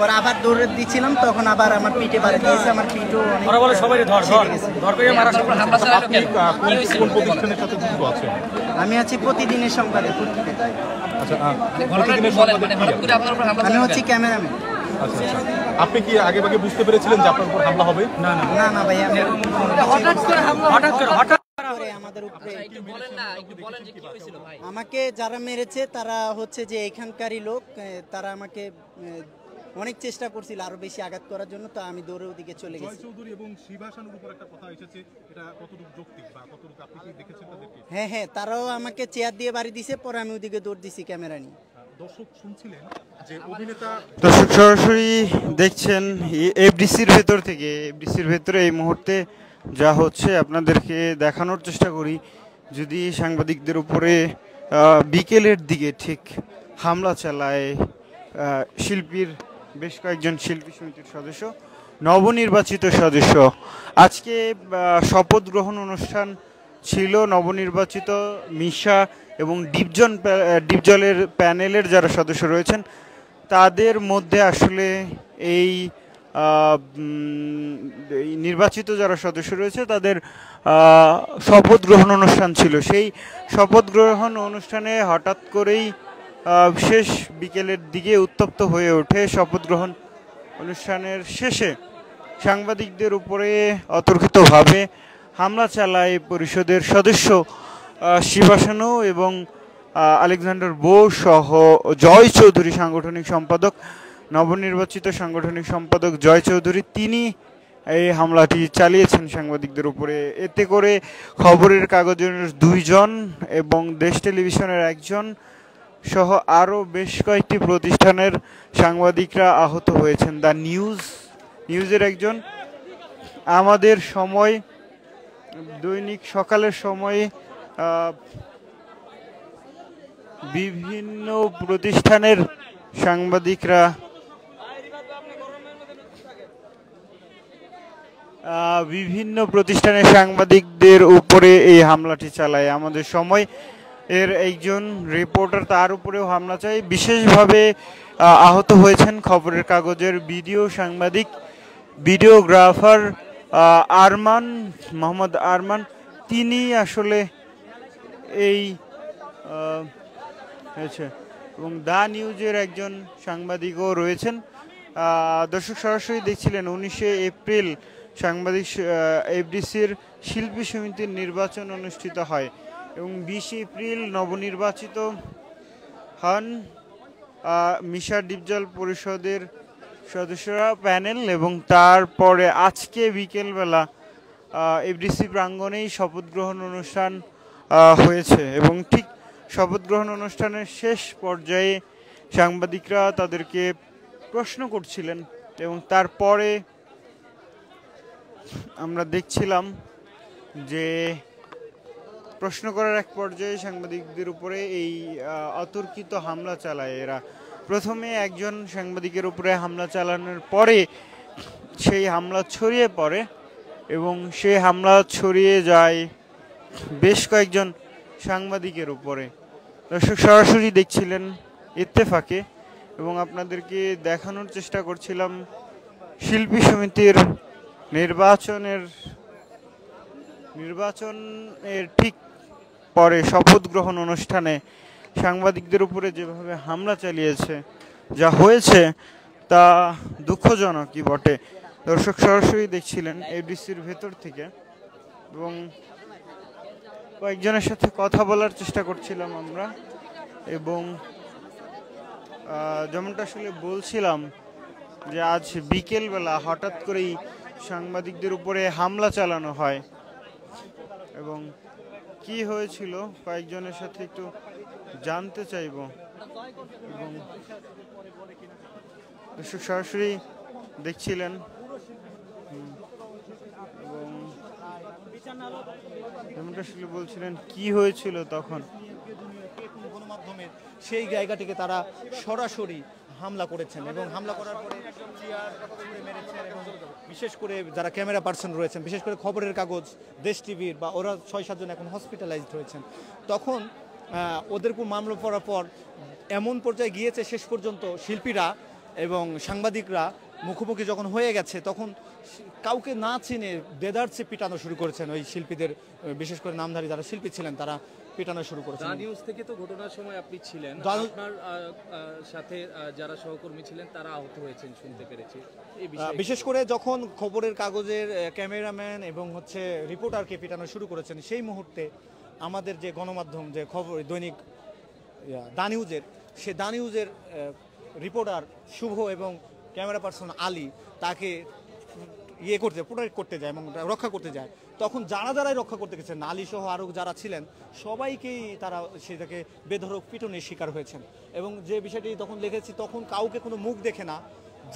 পরে আবার দৌড়ে দিচ্ছিলাম তখন আবার আমার পিঠে বাড়ি দিয়েছে আমার পিঠও অনেক ওরা বলে সবাই ধর ধর। ধর করে মারা শুরু করছে। আপনি আহ, কোন কোন প্রতিষ্ঠানের সাথে যুক্ত আছেন? আমি আছি প্রতিদিনের সংবাদে পত্রিকায়। আচ্ছা আহ, প্রতিদিনের সংবাদে কি আছে? আমি হচ্ছি ক্যামেরাম্যান। আচ্ছা আচ্ছা। আপনি কি আগে ভাগে বুঝতে পেরেছিলেন যে আপনার উপর হামলা হবে? না না না না ভাই আমি হঠাৎ করে হামলা হঠাৎ করে হঠাৎ করে আমাদের উপরে আমাকে যারা মেরেছে তারা হচ্ছে যে এখানকারই লোক তারা আমাকে অনেক চেষ্টা করছিল আরও বেশি আঘাত করার জন্য তো আমি দৌড়ে ওদিকে চলে জয় গেছি। চৌধুরী এবং শিবাসানুর উপর একটা কথা এসেছে এটা কতটুকু যৌক্তিক বা কতটুকু আপনি কি দেখেছেন তাদেরকে? হ্যাঁ হ্যাঁ তারাও আমাকে চেয়ার দিয়ে বাড়ি দিছে পরে আমি ওদিকে দৌড় দিছি ক্যামেরা নিয়ে। দর্শক শুনছিলেন যে অভিনেতা দর্শক সরাসরি দেখছেন এফডিসির ভেতর থেকে এফডিসির ভেতরে এই মুহূর্তে যা হচ্ছে আপনাদেরকে দেখানোর চেষ্টা করি। যদি সাংবাদিকদের উপরে বিকেলের দিকে ঠিক হামলা চালায় শিল্পীর বেশ কয়েকজন শিল্পী সমিতির সদস্য, নবনির্বাচিত সদস্য। আজকে শপথ গ্রহণ অনুষ্ঠান ছিল নবনির্বাচিত মিশা এবং ডিপজন ডিপজলের প্যানেলের যারা সদস্য রয়েছেন, তাদের মধ্যে আসলে এই নির্বাচিত যারা সদস্য রয়েছে, তাদের শপথ গ্রহণ অনুষ্ঠান ছিল। সেই শপথ গ্রহণ অনুষ্ঠানে হঠাৎ করেই শেষ বিকেলের দিকে উত্তপ্ত হয়ে ওঠে শপথ গ্রহণ অনুষ্ঠানের শেষে। সাংবাদিকদের উপরে অতর্কিতভাবে হামলা চালায় পরিষদের সদস্য শিবাসানু এবং আলেকজান্ডার বো সহ জয় চৌধুরী সাংগঠনিক সম্পাদক, নবনির্বাচিত সাংগঠনিক সম্পাদক জয় চৌধুরী, তিনি এই হামলাটি চালিয়েছেন সাংবাদিকদের উপরে। এতে করে খবরের কাগজের দুইজন এবং দেশ টেলিভিশনের একজন সহ আরও বেশ কয়েকটি প্রতিষ্ঠানের সাংবাদিকরা আহত হয়েছেন। দ্য নিউজ, নিউজের একজন, আমাদের সময়, দৈনিক সকালের সময়ে বিভিন্ন প্রতিষ্ঠানের সাংবাদিকরা বিভিন্ন প্রতিষ্ঠানের সাংবাদিকদের উপরে এই হামলাটি চালায়। আমাদের সময় এর একজন রিপোর্টার তার উপরেও হামলা চায়। বিশেষভাবে আহত হয়েছেন খবরের কাগজের ভিডিও সাংবাদিক, ভিডিওগ্রাফার আরমান, মোহাম্মদ আরমান। তিনি আসলে এই হয়েছে। এবং দা নিউজের একজন সাংবাদিকও রয়েছেন। দর্শক সরাসরি দেখছিলেন উনিশে এপ্রিল সাংবাদিক এফডিসির শিল্পী সমিতির নির্বাচন অনুষ্ঠিত হয়। এবং বিশে এপ্রিল নবনির্বাচিত হন মিশা ডিপজল পরিষদের সদস্যরা প্যানেল এবং তারপরে আজকে বিকেলবেলা এফডিসি প্রাঙ্গণেই শপথ গ্রহণ অনুষ্ঠান হয়েছে এবং ঠিক শপথ গ্রহণ অনুষ্ঠানের শেষ পর্যায়ে সাংবাদিকরা তাদেরকে প্রশ্ন করছিলেন এবং তারপরে আমরা দেখছিলাম যে প্রশ্ন করার এক পর্যায়ে সাংবাদিকদের উপরে এই অতর্কিত হামলা চালায় এরা। প্রথমে একজন সাংবাদিকের উপরে হামলা চালানোর পরে সেই হামলা ছড়িয়ে পড়ে এবং সেই হামলা ছড়িয়ে যায় বেশ কয়েকজন সাংবাদিকের উপরে। দর্শক, সরাসরি দেখছিলেন ইত্তেফাকে এবং আপনাদেরকে দেখানোর চেষ্টা করছিলাম শিল্পী সমিতির নির্বাচনের নির্বাচনের ঠিক পরে শপথ গ্রহণ অনুষ্ঠানে সাংবাদিকদের উপরে যেভাবে হামলা চালিয়েছে, যা হয়েছে তা দুঃখজনকই বটে। দর্শক সরাসরি দেখছিলেন এডিসির ভেতর থেকে এবং কয়েকজনের সাথে কথা বলার চেষ্টা করছিলাম আমরা এবং যেমনটা আসলে বলছিলাম যে আজ বিকেলবেলা হঠাৎ করেই সাংবাদিকদের উপরে হামলা চালানো হয় এবং কি হয়েছিল কয়েকজনের সাথে একটু জানতে চাইব। এবং দর্শক সরাসরি দেখছিলেন। এবং যেমনটা আসলে বলছিলেন, কি হয়েছিল তখন? সেই জায়গাটিকে তারা সরাসরি হামলা করেছেন এবং হামলা করার পরে বিশেষ করে যারা ক্যামেরা পার্সন রয়েছেন, বিশেষ করে খবরের কাগজ, দেশ টিভির বা ওরা ছয় সাতজন এখন হসপিটালাইজড হয়েছেন তখন ওদের উপর মামলা পড়ার পর এমন পর্যায়ে গিয়েছে শেষ পর্যন্ত শিল্পীরা এবং সাংবাদিকরা মুখোমুখি যখন হয়ে গেছে, তখন কাউকে না চিনে দেদারচে পিটানো শুরু করেছেন ওই শিল্পীদের, বিশেষ করে নামধারী যারা শিল্পী ছিলেন, তারা পিটানো শুরু করেছেন। দা নিউজ থেকে তো ঘটনার সময় আপনি ছিলেন। আপনার সাথে যারা সহকর্মী ছিলেন তারা আহত হয়েছেন শুনতে পেরেছি। বিশেষ করে যখন খবরের কাগজের ক্যামেরাম্যান এবং হচ্ছে রিপোর্টারকে পেটানো শুরু করেছেন সেই মুহূর্তে আমাদের যে গণমাধ্যম যে খবর দৈনিক দা নিউজের সে দা নিউজের রিপোর্টার শুভ এবং ক্যামেরা পার্সন আলী তাকে ইয়ে করতে প্রোটেক্ট করতে যায় এবং রক্ষা করতে যায়। তখন যারা যারাই রক্ষা করতে গেছে। আলী সহ আরও যারা ছিলেন সবাইকেই তারা সেটাকে বেধরক পিটনের শিকার হয়েছেন। এবং যে বিষয়টি তখন লিখেছি তখন কাউকে কোনো মুখ দেখে না।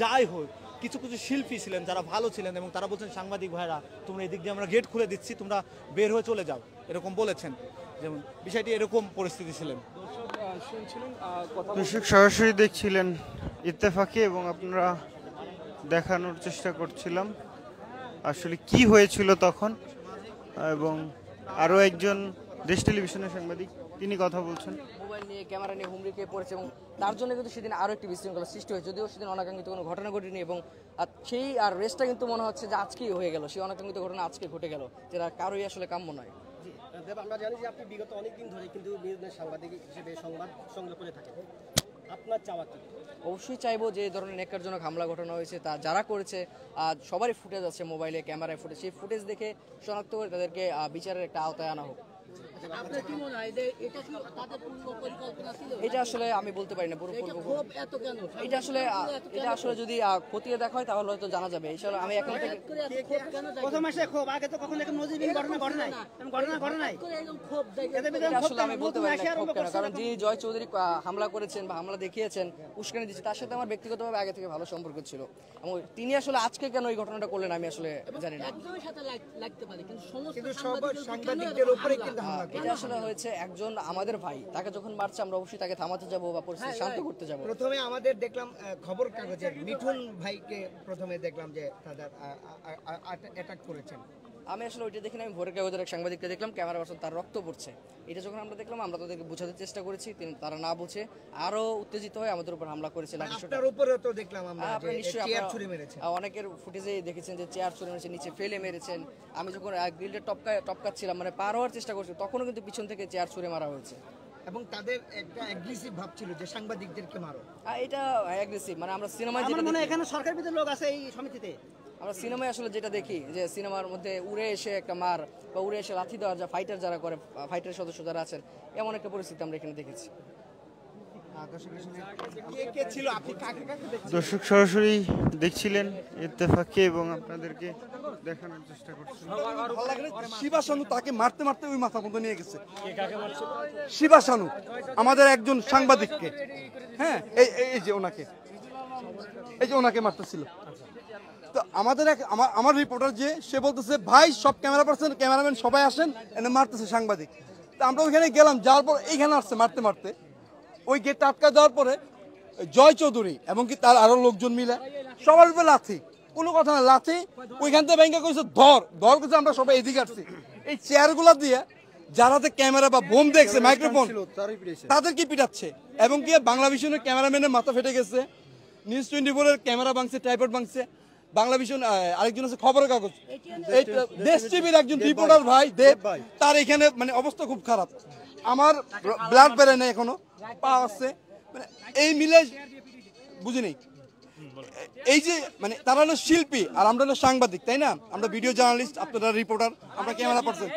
যাই হোক কিছু কিছু শিল্পী ছিলেন যারা ভালো ছিলেন এবং তারা বলছেন সাংবাদিক ভাইরা তোমরা এদিক দিয়ে আমরা গেট খুলে দিচ্ছি তোমরা বের হয়ে চলে যাও। এরকম বলেছেন। যেমন বিষয়টি এরকম পরিস্থিতি ছিলেন। দর্শক সরাসরি দেখছিলেন ইত্তেফাকে এবং আপনারা দেখানোর চেষ্টা করছিলাম। আসলে কি হয়েছিল তখন? এবং আরও একজন দেশ টেলিভিশনের সাংবাদিক তিনি কথা বলছেন। মোবাইল নিয়ে ক্যামেরা নিয়ে হুমড়ি খেয়ে পড়েছে এবং তার জন্য কিন্তু সেদিন আরও একটি বিশৃঙ্খলা সৃষ্টি হয়েছে। যদিও সেদিন অনাকাঙ্ক্ষিত কোনো ঘটনা ঘটেনি এবং আর সেই আর রেসটা কিন্তু মনে হচ্ছে যে আজকেই হয়ে গেল। সেই অনাকাঙ্ক্ষিত ঘটনা আজকে ঘটে গেল যেটা কারোই আসলে কাম্য নয়। দেব আমরা জানি যে আপনি বিগত অনেক দিন ধরে কিন্তু সাংবাদিক হিসেবে সংবাদ সংগ্রহ করে থাকেন। আপনার চাওয়া কি? অবশ্যই চাইব যে ধরনের নেকারজনক হামলা ঘটনা হয়েছে, তা যারা করেছে সবারই ফুটেজ আছে মোবাইলে ক্যামেরায় ফুটেজ সেই ফুটেজ দেখে শনাক্ত করে তাদেরকে বিচারের একটা আওতায় আনা হোক। আপনার কি মনে হয় যে এটা কি তাদের পূর্ব পরিকল্পনা ছিল? এটা আসলে আমি বলতে পারি না পুরো এটা পূর্ব। ক্ষোভ এত কেন? এটা আসলে এটা আসলে যদি খতিয়ে দেখা হয় তাহলে হয়তো জানা যাবে। আমি এখন থেকে? প্রথম মাসে খুব আগে তো কখনো এরকম নজিরবিহীন ঘটনা ঘটে নাই। ঘটনা ঘটে নাই। আসলে আমি বলতে পারি না কারণ যিনি জয় চৌধুরী হামলা করেছেন বা হামলা দেখিয়েছেন উস্কানি দিচ্ছে তার সাথে আমার ব্যক্তিগতভাবে আগে থেকে ভালো সম্পর্ক ছিল। এবং তিনি আসলে আজকে কেন এই ঘটনাটা করলেন আমি আসলে জানি না। একজনের সাথে লাগতে পারে কিন্তু সমস্ত কিন্তু সব সাংবাদিকের উপর কেন সাংবাদিকদের উপরে কিন্তু হামলা এটা আসলে হয়েছে একজন আমাদের ভাই। তাকে যখন মারছে আমরা অবশ্যই তাকে থামাতে যাব বা পরিস্থিতি শান্ত করতে যাব। প্রথমে আমাদের দেখলাম খবর কাগজের মিঠুন ভাইকে প্রথমে দেখলাম যে তাদের অ্যাটাক করেছেন। আমি আসলে ওইটা দেখিনি আমি ভোরের কাগজের এক সাংবাদিককে দেখলাম ক্যামেরা পার্সন তার রক্ত পড়ছে। এটা যখন আমরা দেখলাম আমরা তাদেরকে বোঝাতে চেষ্টা করেছি তিনি তারা না বুঝে আরও উত্তেজিত হয়ে আমাদের উপর হামলা করেছে আমরা হ্যাঁ, অনেকের ফুটেজে দেখেছেন যে চেয়ার ছুরি মেরেছে নিচে ফেলে মেরেছেন। আমি যখন গ্রিলটা টপকা টপকাচ্ছিলাম মানে পার হওয়ার চেষ্টা করছি তখনও কিন্তু পিছন থেকে চেয়ার ছুঁড়ে মারা হয়েছে। এবং তাদের একটা অ্যাগ্রেসিভ ভাব ছিল যে সাংবাদিকদেরকে মারো। এটা অ্যাগ্রেসিভ মানে আমরা সিনেমায় যেটা মনে এখানে সরকার ভিতরে লোক আছে এই সমিতিতে। আমরা সিনেমায় আসলে যেটা দেখি যে সিনেমার মধ্যে উড়ে এসে একটা মার বা উড়ে এসে লাথি দেওয়ার যা ফাইটার যারা করে ফাইটারের সদস্য যারা আছেন এমন একটা পরিস্থিতি আমরা এখানে দেখেছি? দর্শক সরাসরি দেখছিলেন ইত্তেফাককে এবং আপনাদেরকে দেখানোর চেষ্টা করছিলাম ভালো লাগে না? শিবা শানু তাকে মারতে মারতে ওই মাথা মতো নিয়ে গেছে। শিবা শানু আমাদের একজন সাংবাদিককে। হ্যাঁ এই এই- এই যে ওনাকে। এই যে ওনাকে মারতেছিল। তো আমাদের এক আমার রিপোর্টার যে, সে বলতেছে, ভাই, সব ক্যামেরা পার্সন ক্যামেরাম্যান সবাই আসেন, এনে মারতেছে সাংবাদিক। তা আমরা ওইখানে গেলাম, যাওয়ার পর এইখানে আসছে মারতে মারতে। ওই গেট আটকা দেওয়ার পরে জয় চৌধুরী এবং কি তার আরও লোকজন মিলে, সবার উপরে লাথি। কোনো কথা না, লাথি। ওইখান থেকে ব্যাংকে কইছে, ধর ধর কইছে, আমরা সবাই এদিকে আসছি। এই চেয়ারগুলো দিয়ে যারাতে ক্যামেরা বা বোম দেখছে মাইক্রোফোন তাদের কি পিটাচ্ছে? এবং কি বাংলা ভিশনের ক্যামেরাম্যানের মাথা ফেটে গেছে নিউজ টোয়েন্টি ফোরের ক্যামেরা ভাঙছে টাইপড ভাঙছে। বাংলা ভিশন আরেকজন আছে খবরের কাগজ। দেশ টিভির একজন রিপোর্টার ভাই। দেব তার এখানে মানে অবস্থা খুব খারাপ। আমার ব্লাড বেড়ে নেই এখনও পা আছে। মানে এই মিলে বুঝিনি এই যে মানে তারা হলো শিল্পী আর আমরা হলো সাংবাদিক তাই না? আমরা ভিডিও জার্নালিস্ট আপনারা রিপোর্টার আমরা ক্যামেরা পার্সন।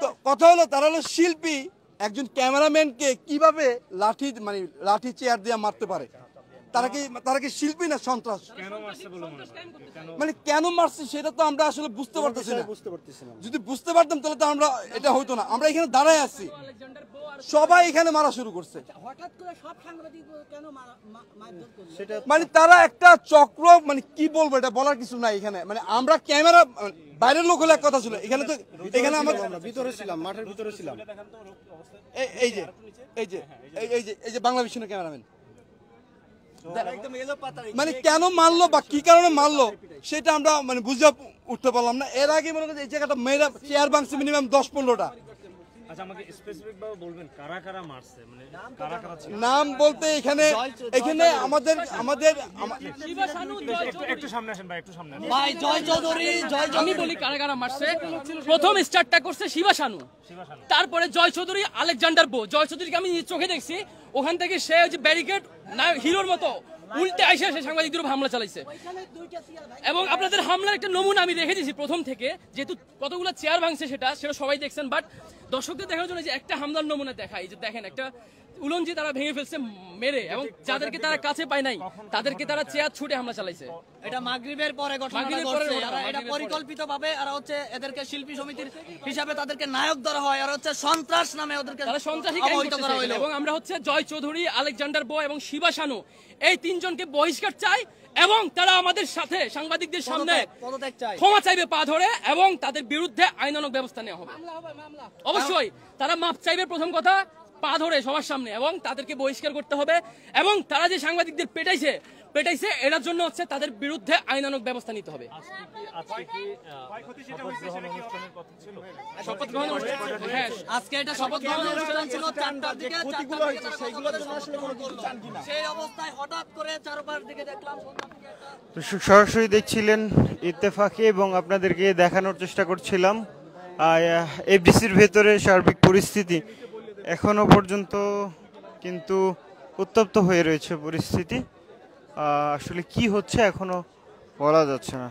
তো কথা হলো তারা হলো শিল্পী একজন ক্যামেরাম্যানকে কীভাবে লাঠি মানে লাঠি চেয়ার দিয়ে মারতে পারে? তারা কি তারা কি শিল্পী না সন্ত্রাস? মানে কেন মারছে সেটা তো আমরা আসলে বুঝতে পারতেছি না। যদি বুঝতে পারতাম তাহলে তো আমরা এটা হইতো না। আমরা এখানে দাঁড়ায় আছি। সবাই এখানে মারা শুরু করছে। হঠাৎ করে সব সাংবাদিক কেন মারা- মা- মারধর করল? মানে তারা একটা চক্র মানে কি বলব এটা বলার কিছু নাই এখানে। মানে আমরা ক্যামেরা বাইরের লোক হলে এক কথা ছিল। এখানে তো এখানে আমরা ভিতরে ছিলাম মাঠের ভিতরে ছিলাম। এই- যে এই যে এই- যে এই যে বাংলা ভিশনের ক্যামেরাম্যান। মানে কেন মারলো বা কি কারণে মারলো সেটা আমরা মানে বুঝে উঠতে পারলাম না। এর আগে মনে করছি এই জায়গাটা মেয়েরা চেয়ার ভাঙছে মিনিমাম দশ পনেরোটা। আচ্ছা আমাকে স্পেসিফিক ভাবে বলবেন কারা কারা মারছে? মানে কারা কারা ছিল? নাম বলতে এখানে এখানে আমাদের আমাদের একটু একটু সামনে আসেন ভাই একটু সামনে ভাই জয় চৌধুরী জয় আমি বলি কারা কারা মারছে। প্রথম স্টার্টটা করছে শিবা শানু তারপরে জয় চৌধুরী আলেকজান্ডার বো জয় চৌধুরীকে আমি চোখে দেখছি। ওখান থেকে সে ওই যে ব্যারিকেড না হিরোর মতো উল্টে আইসে সে সাংবাদিকদের উপর হামলা চালাইছে। এবং আপনাদের হামলার একটা নমুনা আমি রেখে দিয়েছি প্রথম থেকে। যেহেতু কতগুলো চেয়ার ভাঙছে সেটা সেটা সবাই দেখছেন বাট দর্শকদের দেখার জন্য যে একটা হামলার নমুনা দেখাই যে দেখেন একটা উলঞ্জি তারা ভেঙে ফেলছে মেরে এবং যাদেরকে তারা কাছে পায় নাই তাদেরকে তারা চেয়ার ছুটে হামলা চালাইছে। এটা মাগরিবের পরে এটা পরিকল্পিত ভাবে আর হচ্ছে এদেরকে শিল্পী সমিতির হিসাবে তাদেরকে নায়ক ধরা হয়। আর হচ্ছে সন্ত্রাস নামে ওদেরকে তারা সন্ত্রাসী অবহিত করা হইল। এবং আমরা হচ্ছে জয় চৌধুরী আলেকজান্ডার বো এবং শিবা শানু এই তিনজনকে বহিষ্কার চাই। এবং তারা আমাদের সাথে সাংবাদিকদের সামনে ক্ষমা চাইবে পা ধরে এবং তাদের বিরুদ্ধে আইনানক ব্যবস্থা নেওয়া হবে। অবশ্যই তারা মাপ চাইবে প্রথম কথা পা ধরে সবার সামনে এবং তাদেরকে বহিষ্কার করতে হবে এবং তারা যে সাংবাদিকদের পেটাইছে পেটাইছে এটার জন্য হচ্ছে তাদের বিরুদ্ধে আইনানুক ব্যবস্থা নিতে হবে। শপথ গ্রহণ আজকে এটা শপথ গ্রহণ অনুষ্ঠান ছিল চারটার দিকে সেই অবস্থায় হঠাৎ করে দিকে দেখলাম সরাসরি দেখছিলেন ইত্তেফাকে এবং আপনাদেরকে দেখানোর চেষ্টা করছিলাম। এফডিসির ভেতরে সার্বিক পরিস্থিতি এখনও পর্যন্ত কিন্তু উত্তপ্ত হয়ে রয়েছে পরিস্থিতি। আসলে কি হচ্ছে এখনও? বলা যাচ্ছে না।